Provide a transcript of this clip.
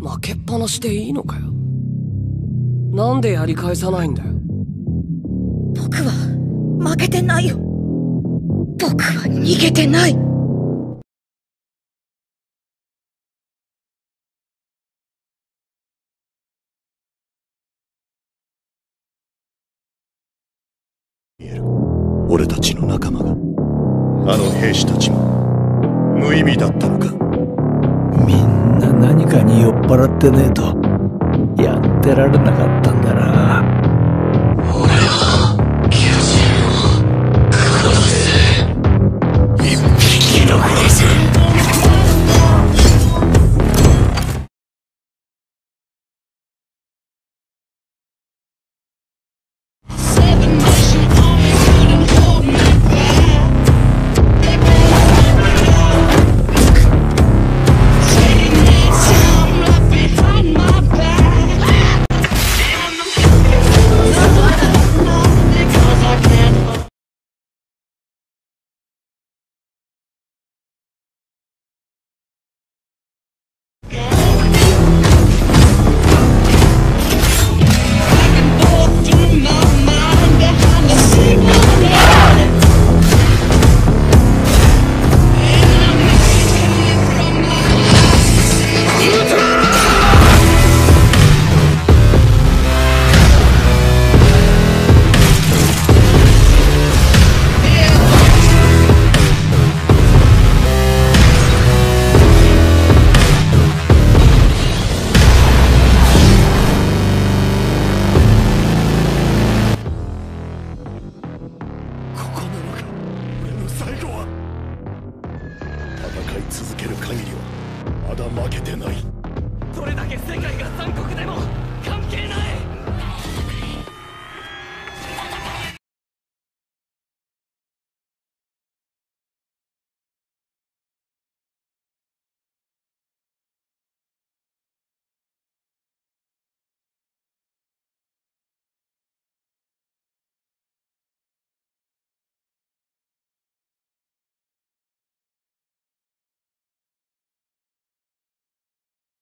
負けっぱなしでいいのかよ？なんでやり返さないんだよ？僕は負けてないよ。僕は逃げてない。俺たちの仲間があの兵士たちも無意味だったのか？かに酔っ払ってねえとやってられなかったんだな。い続ける限りはまだ負けてない。どれだけ世界が残酷でも